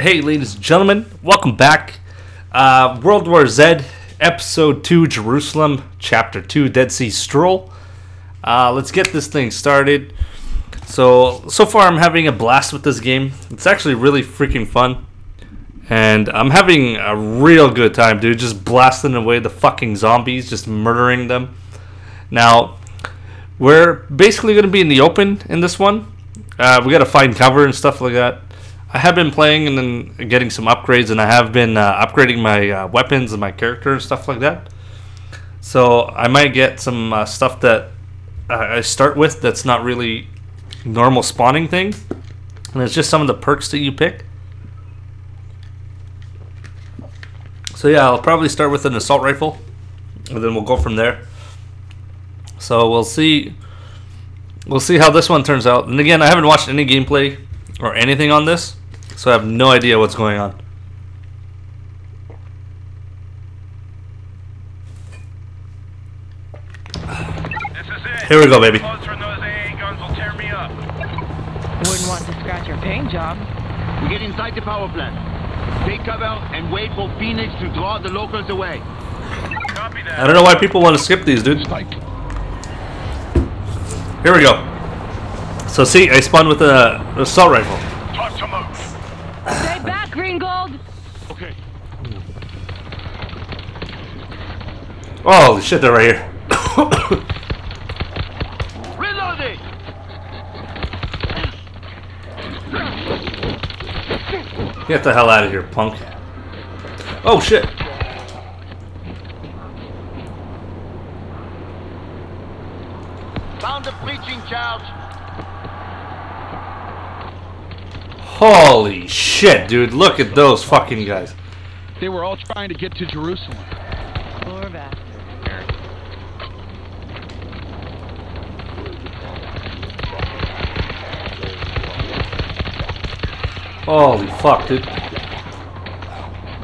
Hey, ladies and gentlemen, welcome back. Uh, World War Z, Episode 2, Jerusalem, Chapter 2, Dead Sea Stroll. Uh, let's get this thing started. So, so far I'm having a blast with this game. It's actually really freaking fun. And I'm having a real good time, dude. Just blasting away the fucking zombies, just murdering them. Now, we're basically going to be in the open in this one. Uh, we got to find cover and stuff like that. I have been playing and then getting some upgrades, and I have been uh, upgrading my uh, weapons and my character and stuff like that. So I might get some uh, stuff that I start with that's not really normal spawning thing, and it's just some of the perks that you pick. So yeah, I'll probably start with an assault rifle, and then we'll go from there. So we'll see. We'll see how this one turns out. And again, I haven't watched any gameplay or anything on this, so I have no idea what's going on. Here we go, baby. Wouldn't want to scratch your paint job. We get inside the power plant. Take cover and wait for Phoenix to draw the locals away. Copy that. I don't know why people want to skip these, dude. Here we go. So see, I spawned with a an assault rifle. Time to move. Stay back, Green Gold! Okay. Oh, shit, they're right here. Reloading! Get the hell out of here, punk. Oh shit. Found a breaching charge. Holy shit, dude. Look at those fucking guys. They were all trying to get to Jerusalem. Poor bastard. Holy fuck, dude.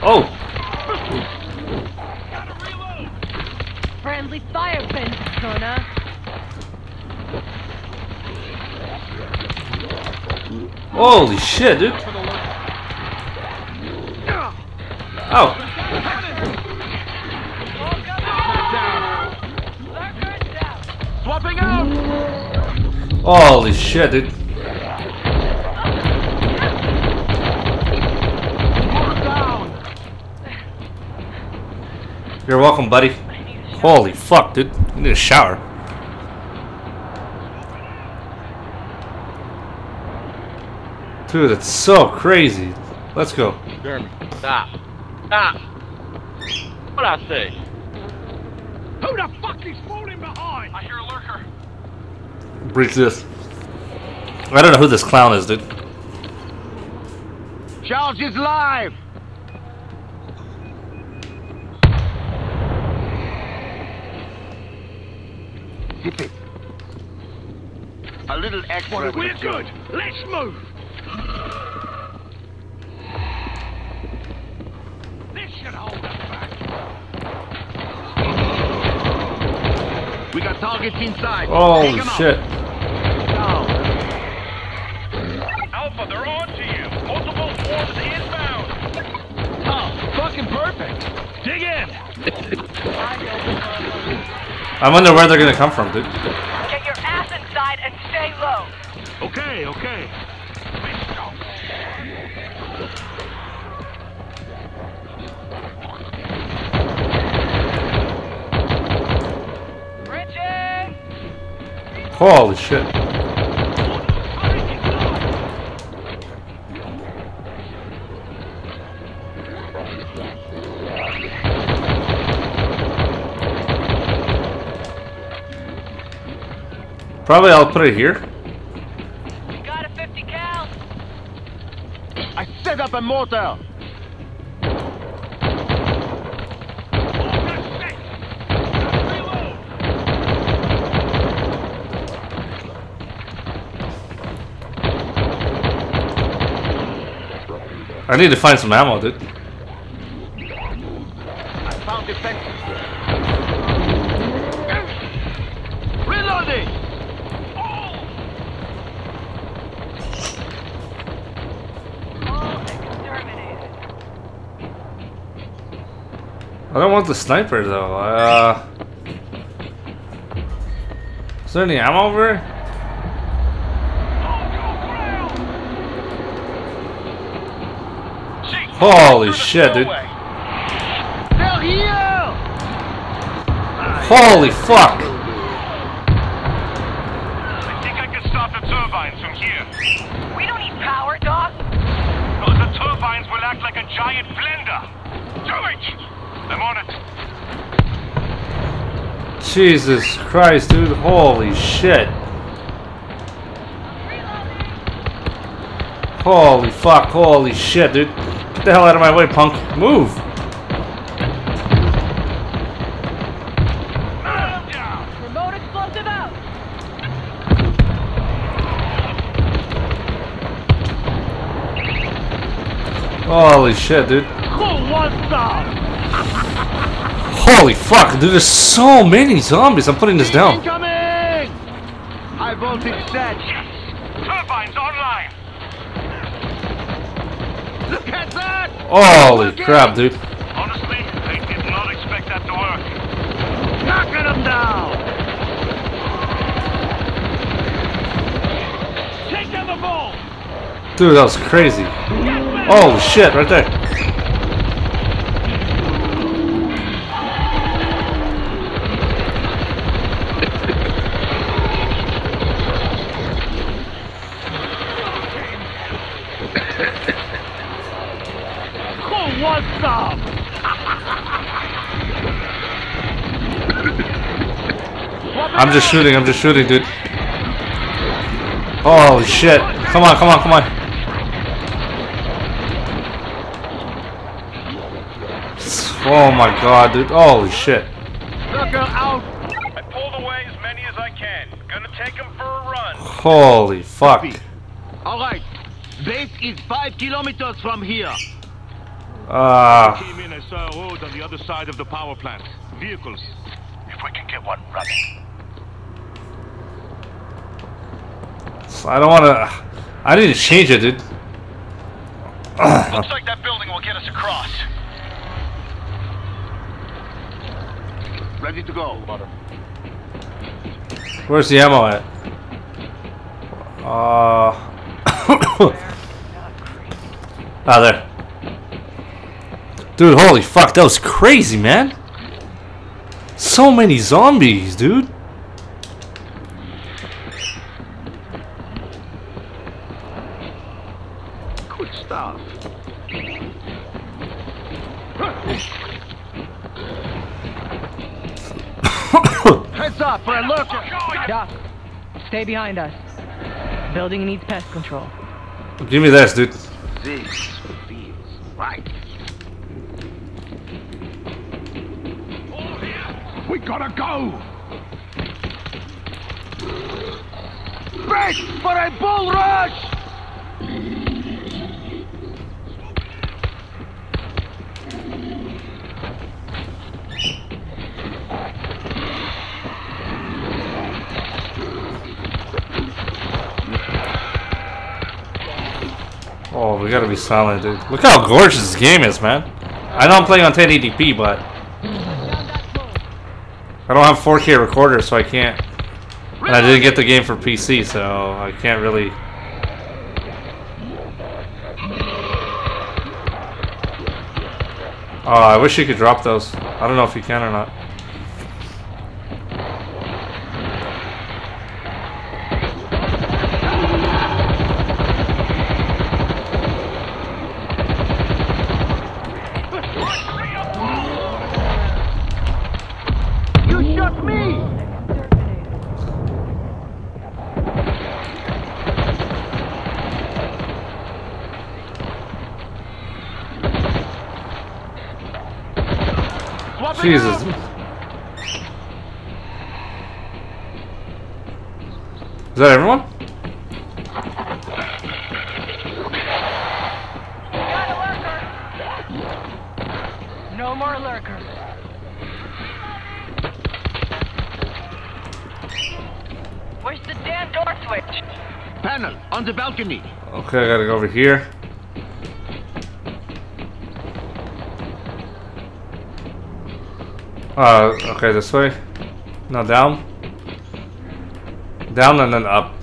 Oh, Friendly fire, Pensacola. Holy shit, dude. Oh, Swapping out! holy shit, dude. You're welcome, buddy. Holy fuck, dude. I need a shower. Dude, it's so crazy. Let's go. Jeremy. Stop. Stop. What I say? Who the fuck is falling behind? I hear a lurker. Breach this. I don't know who this clown is, dude. Charge is live! Zip it. A little extra. We're good. Let's move. This should hold us back. We got targets inside. Holy Take 'em out. shit. Alpha, they're on to you. Multiple swarms inbound. Oh, fucking perfect. Dig in. I wonder where they're gonna come from, dude. Get your ass inside and stay low. Okay, okay. Holy shit. Probably I'll put it here. Got a 50 cal? I set up a mortar. I need to find some ammo, dude. I found defenses. Reloading! I don't want the sniper though. Uh, is there any ammo over? Here? Holy shit, dude. They're! Holy fuck! I think I can stop the turbines from here. We don't need power, Doc. Those the turbines will act like a giant blender. Do it! I'm on it. Jesus Christ, dude. Holy shit. Holy fuck. Holy shit, dude. Get the hell out of my way, punk. Move. Remote explosive out. Holy shit, dude. Who wants some? Holy fuck, dude. There's so many zombies. I'm putting this down. Incoming! High voltage set. Turbines online. At that! Holy crap, dude. Honestly, I did not expect that to work. Knocking them down! Take down the ball. Dude, that was crazy. Oh shit, right there. I'm just shooting, I'm just shooting, dude. Holy shit. Come on, come on, come on. Oh my god, dude. Holy shit. Lurker out! I pulled away as many as I can. Gonna take them for a run. Holy fuck. Alright. Base is five kilometers from here. Ah. Came in, I saw a road on the other side of the power plant. Vehicles. If we can get one running. I don't wanna. I need to change it, dude. Looks like that building will get us across. Ready to go. Where's the ammo at? Uh. ah, there. Dude, holy fuck, that was crazy, man. So many zombies, dude. Stuff. Heads up for a lurker! Doc, stay behind us. Building needs pest control. Give me this, dude. This feels right. We gotta go! Break for a bull rush! Oh, we gotta be silent, dude. Look how gorgeous this game is, man. I know I'm playing on 1080p, but I don't have 4K recorder, so I can't. And I didn't get the game for PC, so I can't really. Oh, I wish you could drop those. I don't know if you can or not. Jesus. Is that everyone? Got a lurker. No more lurkers. Where's the damn door switch? Panel on the balcony. Okay, I gotta go over here. Uh, okay, this way. No, down. Down and then up.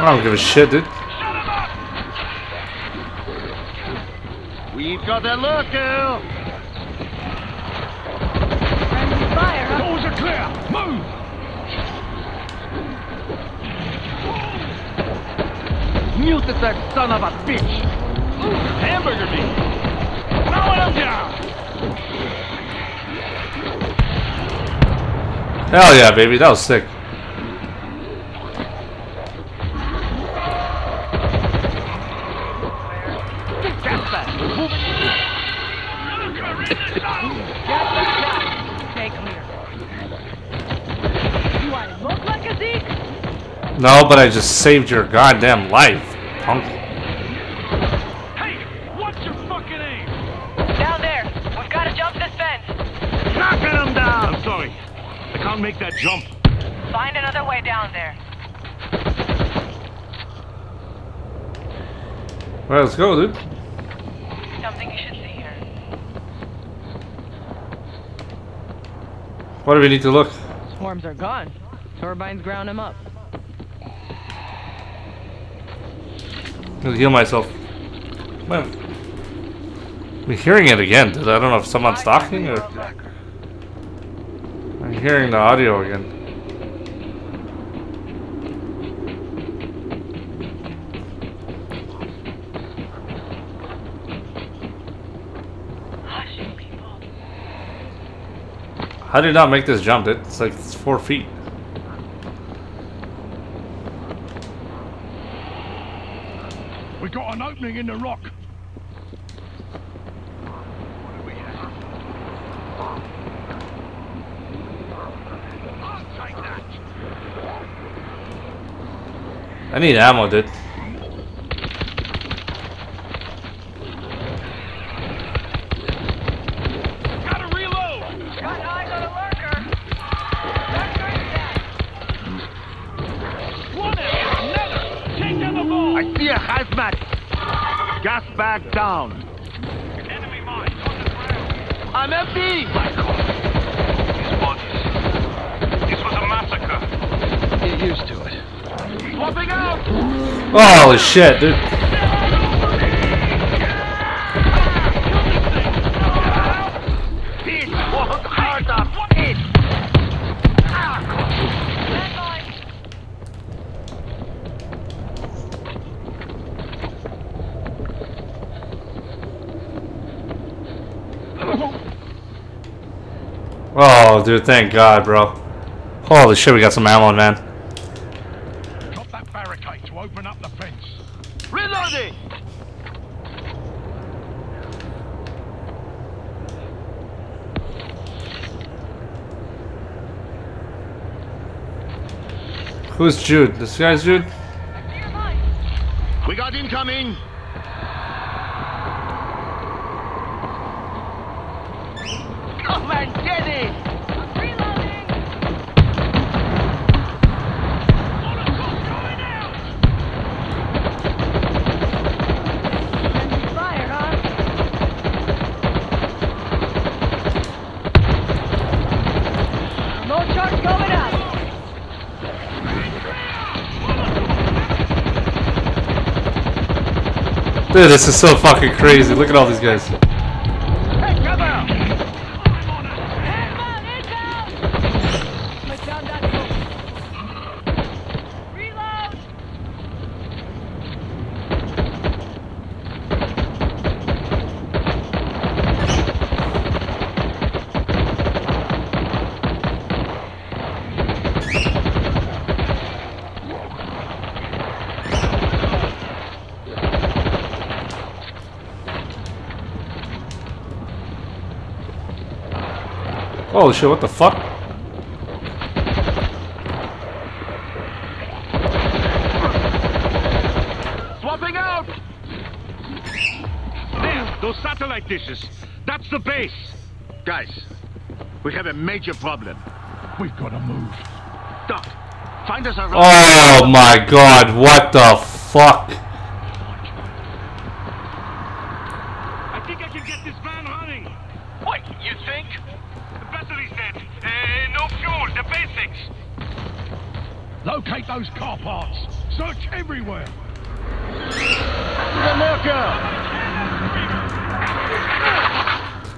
I don't give a shit, dude. Shut him up! We've got a lookout. Friendly fire, huh? Doors are clear! Move! Mute that son of a bitch. Hamburger meat! Mowing him down! Hell yeah, baby. That was sick. No, but I just saved your goddamn life, punk. Hey! What's your fucking aim? Down there. We've got to jump this fence. Knocking him down! I'm sorry. I can't make that jump. Find another way down there. Well, let's go, dude. Something you should see here. What do we need to look? Swarms are gone. Turbines ground him up. I'll heal myself. Man. I'm hearing it again, dude. I don't know if someone's talking or. I'm hearing the audio again. How did you not make this jump, dude? It's like it's four feet. We got an opening in the rock. I'll take that. I need ammo, dude. Shit, dude. Bitch, walk harder. Bitch. Oh, dude, thank God, bro. Holy shit, we got some ammo, man. Drop that barricade to open up the fence. Reloading. Who's Jude? This guy's Jude? We got incoming. Come and get it. Dude, this is so fucking crazy. Look at all these guys. Holy shit, what the fuck? Swapping out! There, those satellite dishes. That's the base. Guys, we have a major problem. We've got to move. Doc, find us a... Oh my god, what the fuck?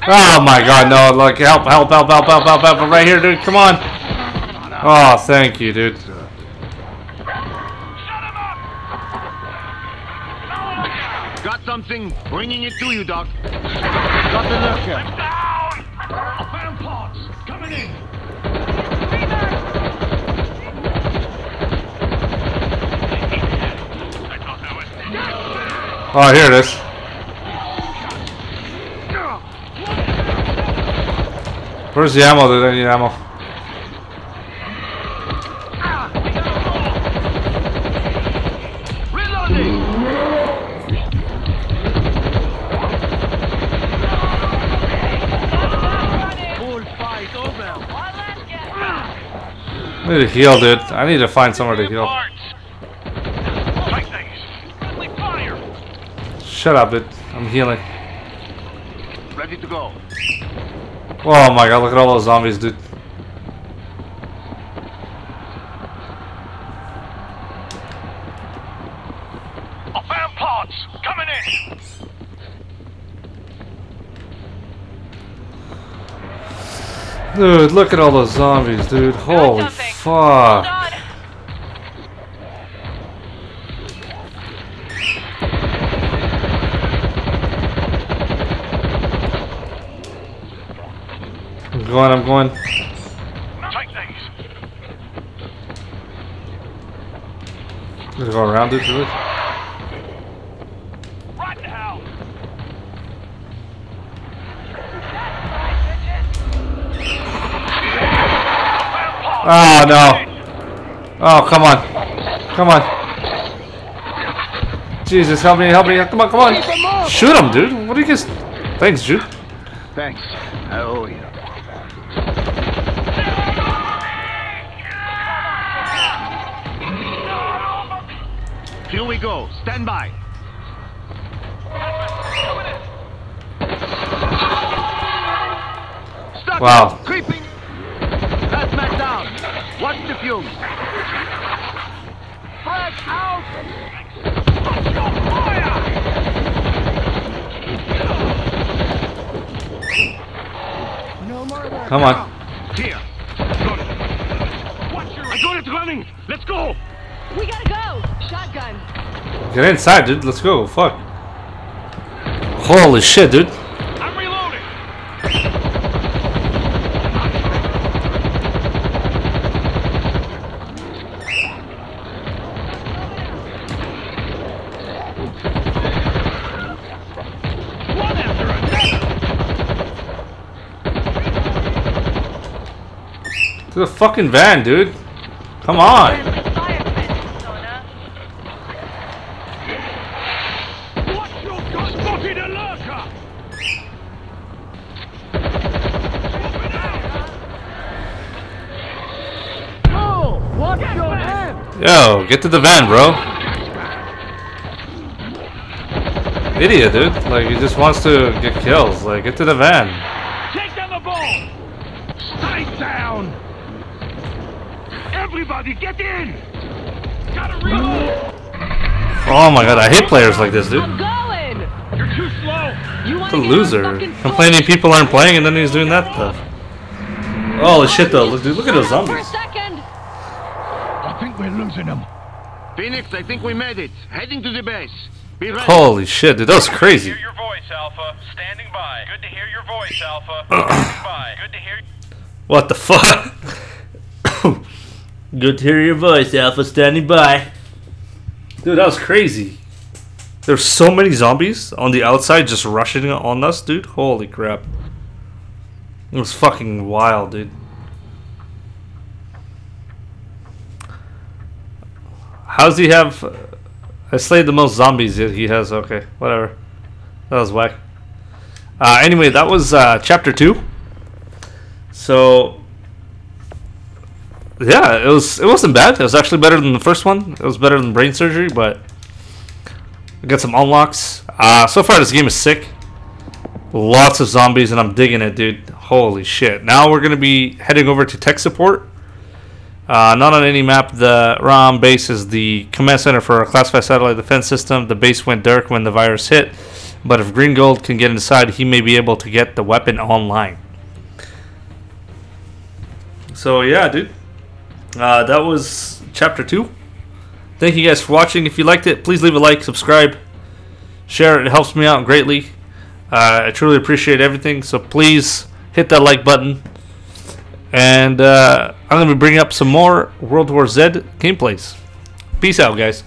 Oh my god, no, look, help, help, help, help, help, help, help, right here, dude, come on. Oh, thank you, dude. Shut him up! Got something? Bringing it to you, Doc. Got the lurker. Down! Found parts. Coming in. I thought that was... Oh, here it is. Where's the ammo, dude? I need ammo. I need to heal, dude. I need to find somewhere to heal. Shut up, dude. I'm healing. Ready to go. Oh my god, look at all those zombies, dude. I found parts. Coming in. Dude, look at all those zombies, dude. Holy fuck. Going, I'm going. Tight things. Gonna go around it. Right. Oh no. Oh, come on. Come on. Jesus, help me, help me. Come on, come on. Shoot him, dude. What do you guys. Thanks, dude. Thanks. Here we go. Stand by. Stuck. Wow. Creeping. Last man down. Watch the fumes. Frag out. Come on. Here. Got it. I got it running. Let's go. We gotta go! Shotgun! Get inside, dude. Let's go. Fuck. Holy shit, dude. I'm reloading. One after another. To the fucking van, dude. Come on. Get to the van, bro. Idiot, dude. Like, he just wants to get kills. Like, get to the van. Take down the ball! Stay down! Everybody get in! Gotta reload! Oh my god, I hate players like this, dude. I'm going! You're too slow! You What wanna a get on loser. fucking foot? Complaining people aren't playing and then he's doing that stuff. Holy shit, though. Look, dude, look at those Shut up For a zombies. second! I think we're losing them. Phoenix, I think we made it. Heading to the base. Be ready. Holy shit, dude. That was crazy. Good to Hear your voice, Alpha. Standing by. Good to hear your voice, Alpha. Standing by. Good to hear. What the fuck? Good to hear your voice, Alpha. Standing by. Dude, that was crazy. There's so many zombies on the outside just rushing on us, dude. Holy crap. It was fucking wild, dude. How's he have. I slayed the most zombies he has. Okay, whatever. That was whack. Uh, anyway, that was uh, chapter two. So yeah, it was it wasn't bad. It was actually better than the first one. It was better than brain surgery, but we got some unlocks. Uh, so far, this game is sick. Lots of zombies, and I'm digging it, dude. Holy shit! Now we're gonna be heading over to tech support. Uh, not on any map. The ROM base is the command center for a classified satellite defense system. The base went dark when the virus hit, but if Green Gold can get inside, he may be able to get the weapon online. So yeah, dude. Uh, that was chapter two. Thank you guys for watching. If you liked it, please leave a like, subscribe, share it. Helps me out greatly. Uh, I truly appreciate everything. So please hit that like button. And uh, I'm going to be bringing up some more World War Z gameplays. Peace out, guys.